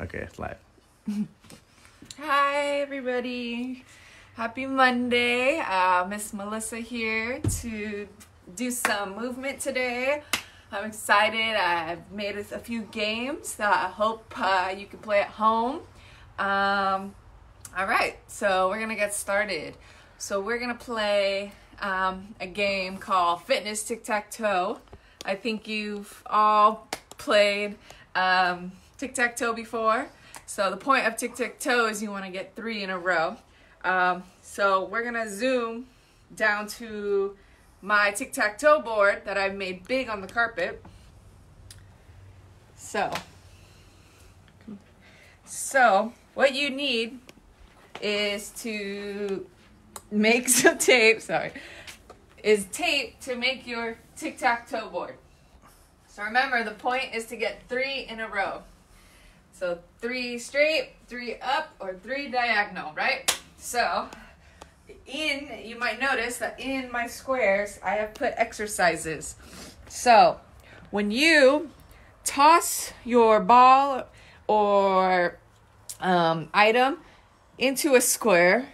Okay, it's live. Hi, everybody. Happy Monday. Uh, Miss Melissa here to do some movement today. I'm excited. I've made a a few games that I hope uh, you can play at home. Um, all right, so we're gonna get started. So we're gonna play um, a game called Fitness Tic Tac Toe. I think you've all played um, tic tac toe before. So the point of tic tac toe is you want to get three in a row. Um, so we're gonna zoom down to my tic tac toe board that I've made big on the carpet. So, so what you need is to make some tape. Sorry, is tape to make your tic tac toe board. So remember, the point is to get three in a row. So three straight, three up, or three diagonal, right? So in, you might notice that in my squares, I have put exercises. So when you toss your ball or um, item into a square,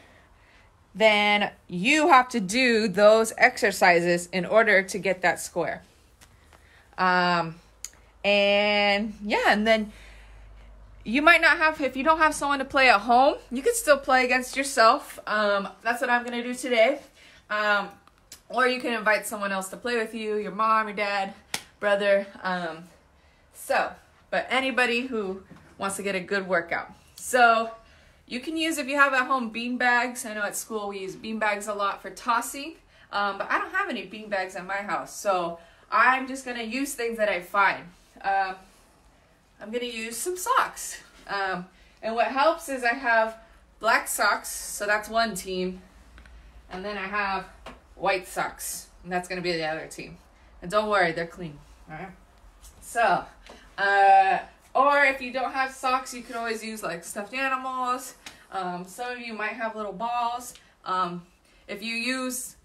then you have to do those exercises in order to get that square. Um, and yeah, and then you might not have if you don't have someone to play at home you can still play against yourself. Um, that's what i'm going to do today. Um, or you can invite someone else to play with you your mom your dad brother. Um, so but anybody who wants to get a good workout. So you can use if you have at home bean bags. I know at school we use bean bags a lot for tossing um, but i don't have any bean bags at my house. So i'm just going to use things that i find. Um, I'm gonna use some socks. Um, and what helps is I have black socks, so that's one team. And then I have white socks, and that's gonna be the other team. And don't worry, they're clean, alright? So, uh, or if you don't have socks, you can always use like stuffed animals. Um, some of you might have little balls. Um, if you use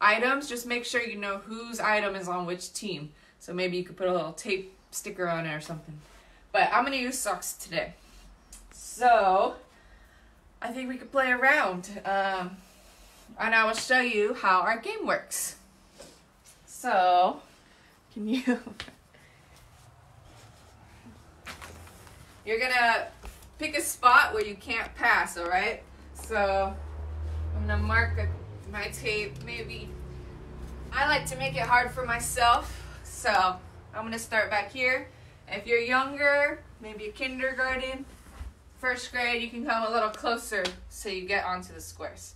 items, just make sure you know whose item is on which team. So maybe you could put a little tape sticker on it or something. But I'm gonna use socks today. So I think we could play around. Um, and I will show you how our game works. So can you You're gonna pick a spot where you can't pass, alright? So I'm gonna mark my tape maybe I like to make it hard for myself, so I'm gonna start back here. If you're younger, maybe kindergarten, first grade, you can come a little closer so you get onto the squares.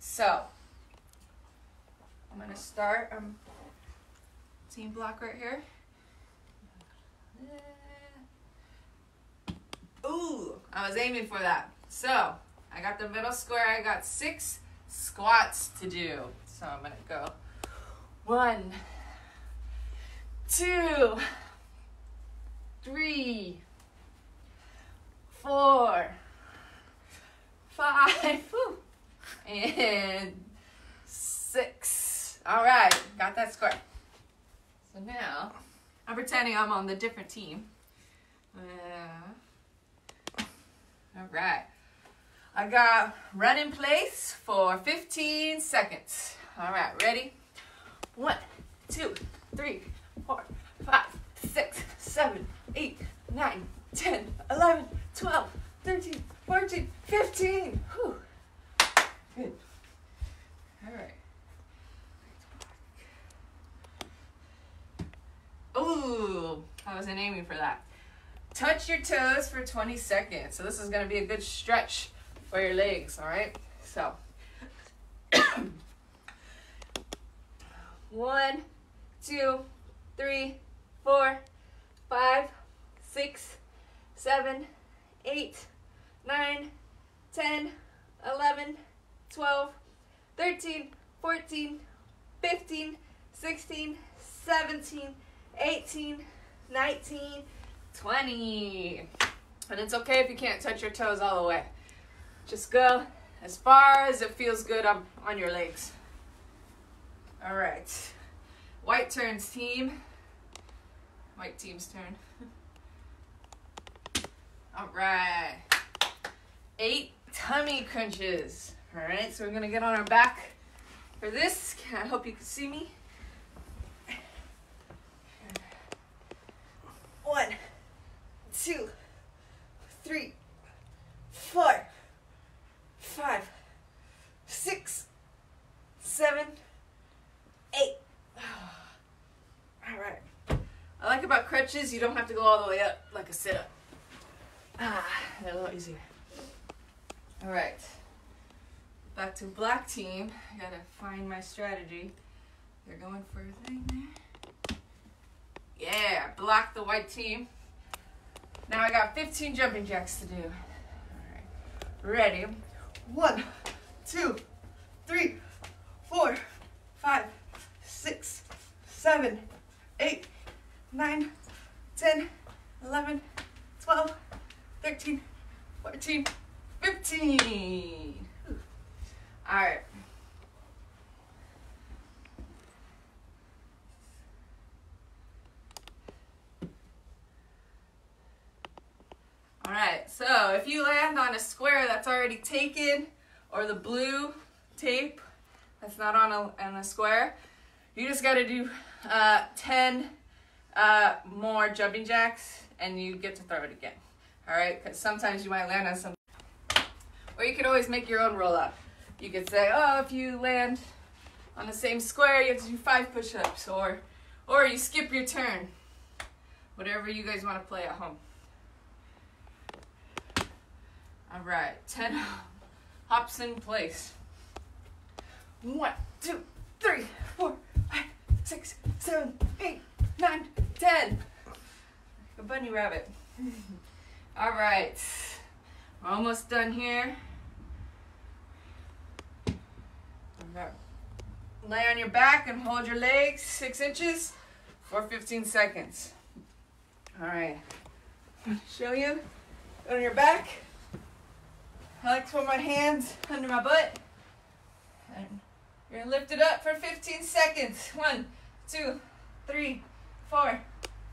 So, I'm gonna start, um, team block right here. Ooh, I was aiming for that. So, I got the middle square, I got six squats to do. So I'm gonna go one, two, three, four, five, and six. All right, got that score. So now, I'm pretending I'm on the different team. Uh, all right. I got run in place for 15 seconds. All right, ready? One, two, three, four, five, six, seven, eight, nine, 10, 11, 12, 13, 14, 15. Whew. Good. All right. Ooh, I wasn't aiming for that. Touch your toes for 20 seconds. So this is going to be a good stretch for your legs, all right? So, one, two, three, four, five, six, seven, eight, nine, 10, 11, 12, 13, 14, 15, 16, 17, 18, 19, 20. And it's okay if you can't touch your toes all the way. Just go as far as it feels good on, on your legs. All right. White turns team. White team's turn. All right. Eight tummy crunches. All right, so we're gonna get on our back for this. I hope you can see me. One, two, three, four, five, six, seven, eight. All right. I like about crunches, you don't have to go all the way up like a sit up. Ah, they're a little easier. All right. Back to black team. I gotta find my strategy. They're going for a thing there. Yeah, block the white team. Now I got 15 jumping jacks to do. All right. Ready? One, two, three, four, five, six, seven, eight, nine, 10, 11, 12, 13, 14, 15. All right. All right, so if you land on a square that's already taken or the blue tape that's not on a, on a square, you just got to do uh, 10 uh, more jumping jacks and you get to throw it again. All right, because sometimes you might land on some, or you could always make your own roll up. You could say, oh, if you land on the same square, you have to do five push-ups, or, or you skip your turn. Whatever you guys want to play at home. All right, 10 hops in place. One, two, three, four, five, six, seven, eight, nine, ten. A bunny rabbit. All right, we're almost done here. Lay on your back and hold your legs six inches for 15 seconds. All right, show you. On your back. I like to put my hands under my butt. And you're gonna lift it up for 15 seconds. One, two, three, four,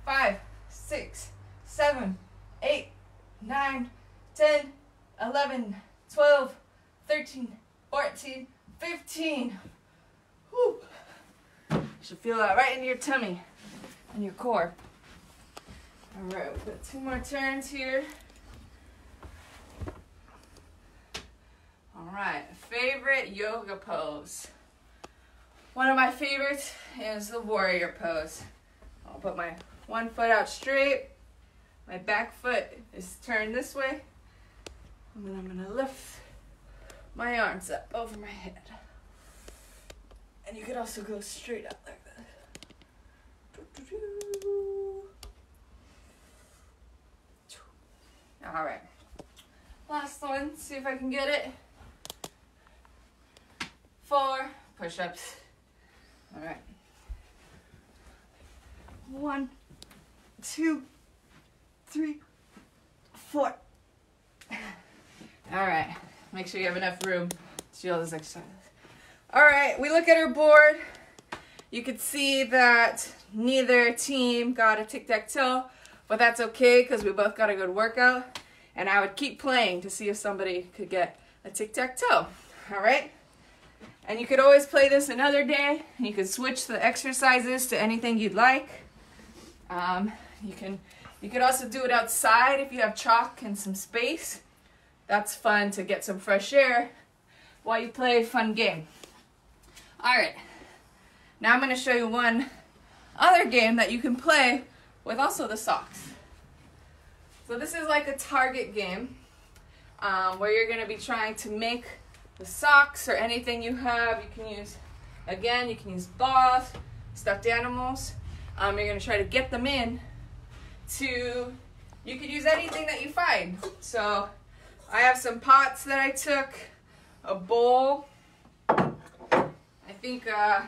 five, six, seven, eight, nine, 10, 11, 12, 13, 14, 15. Whew. You should feel that right in your tummy and your core. All right, we've got two more turns here. All right, favorite yoga pose. One of my favorites is the warrior pose. I'll put my one foot out straight. My back foot is turned this way. And then I'm gonna lift my arms up over my head. And you could also go straight up like that. All right. Last one, see if I can get it. Four push-ups. All right. One, two, three, four. All right. Make sure you have enough room to do all those exercises. All right, we look at our board. You can see that neither team got a tic-tac-toe, but that's okay because we both got a good workout. And I would keep playing to see if somebody could get a tic-tac-toe. All right? And you could always play this another day. You could switch the exercises to anything you'd like. Um, you can you could also do it outside if you have chalk and some space. That's fun to get some fresh air while you play a fun game. All right, now I'm going to show you one other game that you can play with also the socks. So this is like a target game um, where you're going to be trying to make the socks or anything you have. You can use, again, you can use balls, stuffed animals. Um, you're going to try to get them in to, you could use anything that you find. So I have some pots that I took, a bowl. I think uh,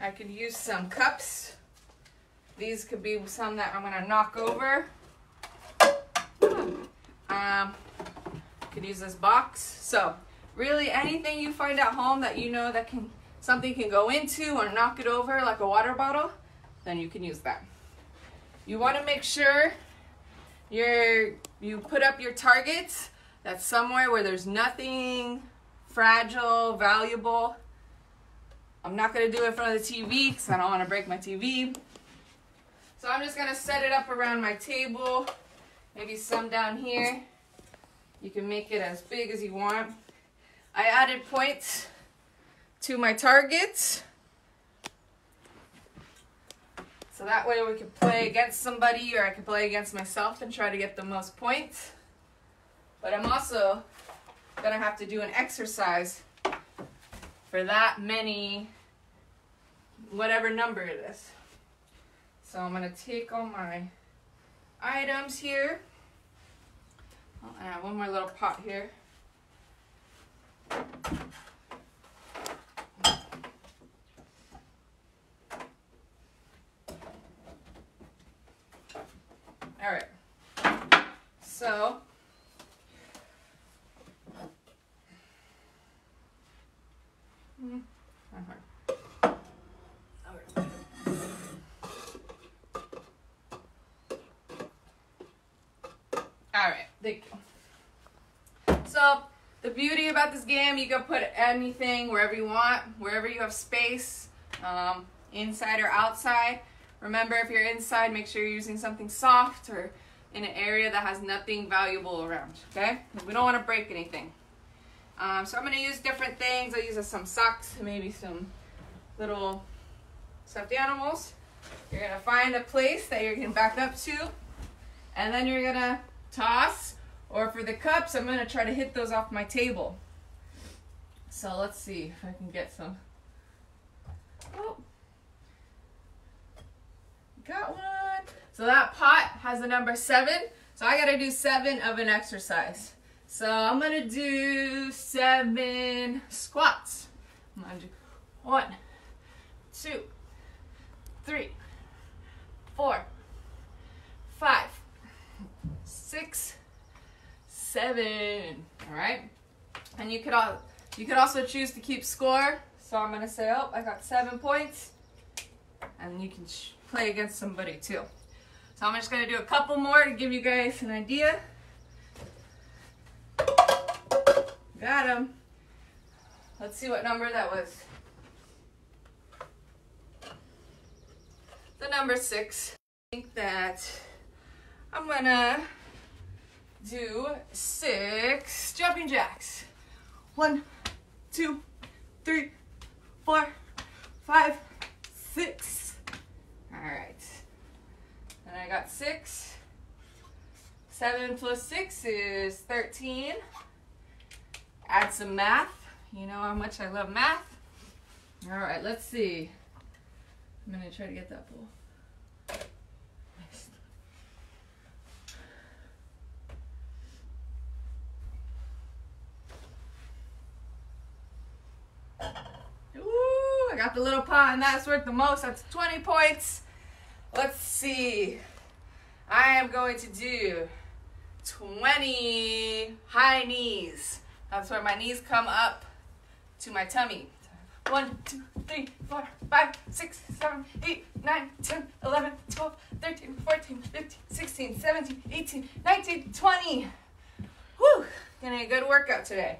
I could use some cups. These could be some that I'm gonna knock over. Um, could use this box. So really anything you find at home that you know that can something can go into or knock it over like a water bottle, then you can use that. You want to make sure you're, you put up your targets that's somewhere where there's nothing fragile, valuable. I'm not going to do it in front of the TV because I don't want to break my TV. So I'm just going to set it up around my table. Maybe some down here. You can make it as big as you want. I added points to my targets. So that way we can play against somebody or I can play against myself and try to get the most points. But I'm also gonna have to do an exercise for that many, whatever number it is. So I'm gonna take all my items here. Oh, I have one more little pot here. All right. So hmm, All right, thank you. So the beauty about this game, you can put anything wherever you want, wherever you have space, um, inside or outside. Remember, if you're inside, make sure you're using something soft or in an area that has nothing valuable around, okay? We don't want to break anything. Um, so I'm going to use different things. I'll use some socks, maybe some little stuffed animals. You're going to find a place that you're going to back up to, and then you're going to toss, or for the cups, I'm going to try to hit those off my table. So let's see if I can get some. Oh. Got one. So that pot has the number seven. So I gotta do seven of an exercise. So I'm gonna do seven squats. I'm gonna do one, two, three, four, five, six, seven. All right. And you could all you could also choose to keep score. So I'm gonna say, oh, I got seven points, and you can play against somebody too. So I'm just gonna do a couple more to give you guys an idea. Got him. Let's see what number that was. The number six. I think that I'm gonna do six jumping jacks. One, two, three, four, five, six, all right. And I got six. Seven plus six is 13. Add some math. You know how much I love math. All right, let's see. I'm gonna try to get that bowl. Ooh, I the little pot and that's worth the most. That's 20 points. Let's see. I am going to do 20 high knees. That's where my knees come up to my tummy. 1, 2, 3, 4, 5, 6, 7, 8, 9, 10, 11, 12, 13, 14, 15, 16, 17, 18, 19, 20. Whew, getting a good workout today.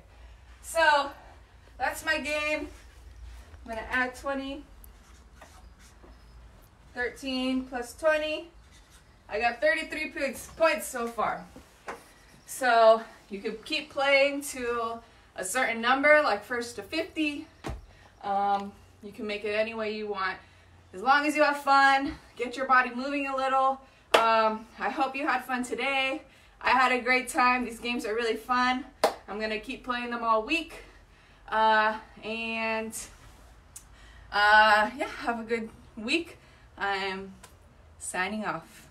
So, that's my game. I'm gonna add 20 13 plus 20. I got 33 points, points so far. So you could keep playing to a certain number, like first to 50. Um, you can make it any way you want. As long as you have fun, get your body moving a little. Um, I hope you had fun today. I had a great time. These games are really fun. I'm going to keep playing them all week. Uh, and uh, yeah, have a good week. I'm signing off.